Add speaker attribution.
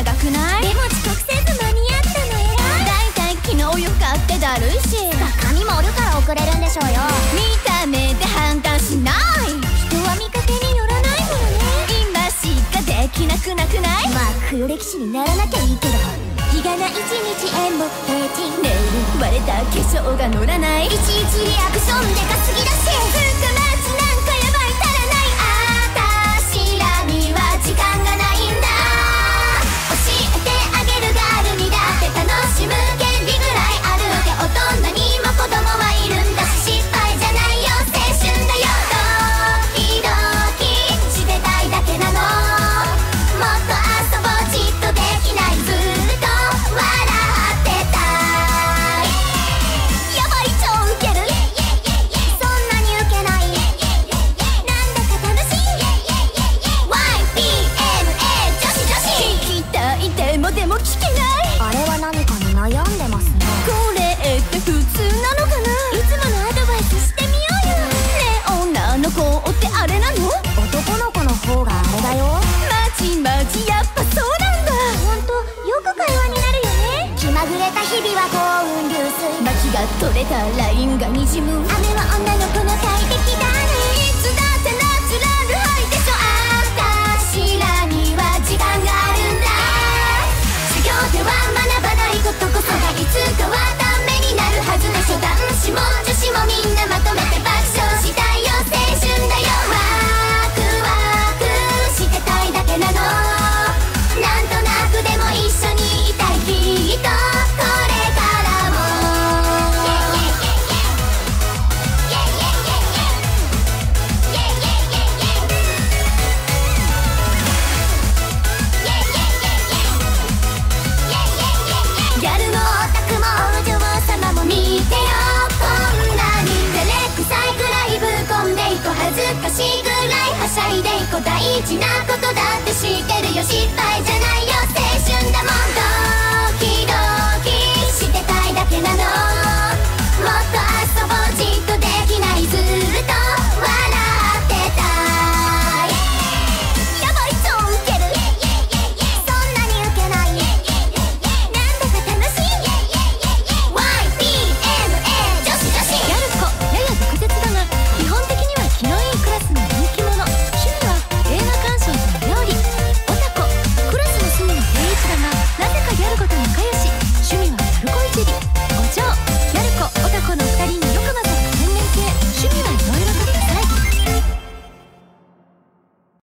Speaker 1: 長くない？でも
Speaker 2: 遅刻せず間に合
Speaker 1: ったの偉いだいたい昨日よかってだるいし。
Speaker 2: 髪もおるから遅れるんでしょうよ。
Speaker 1: 見た目で判断しない。人
Speaker 2: は見かけによらないもの
Speaker 1: ね。今しかできなくなくない？ま
Speaker 2: あ黒歴史にならなきゃいいけど。
Speaker 1: 日がな一日縁も平地ネイル割れた化粧が乗らない？い
Speaker 2: ちいちリアクションでかすぎだし。
Speaker 1: 少な？いも聞けない
Speaker 2: あれは何かに悩んでますね
Speaker 1: これって普通なのかな？いつものアドバイスしてみようよ。ね女の子ってあれなの
Speaker 2: 男の子の方があれだよ
Speaker 1: マジマジやっぱそうなんだ
Speaker 2: ほんとよ。く会話
Speaker 1: になるよ
Speaker 2: ね気まぐれた日々は幸運流水。
Speaker 1: 巻きが取れたラインがにじむ。雨事なことだって知ってるよ失敗